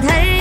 太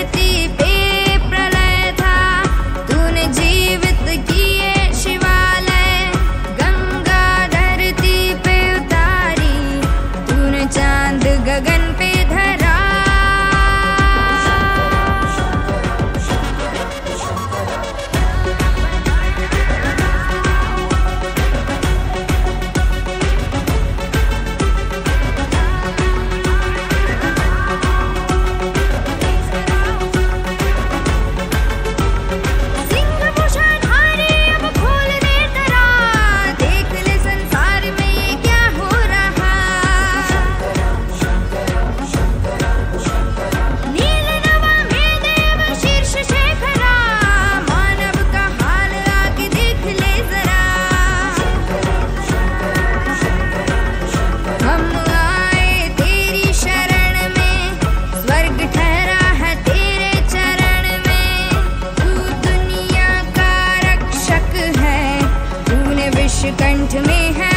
to me.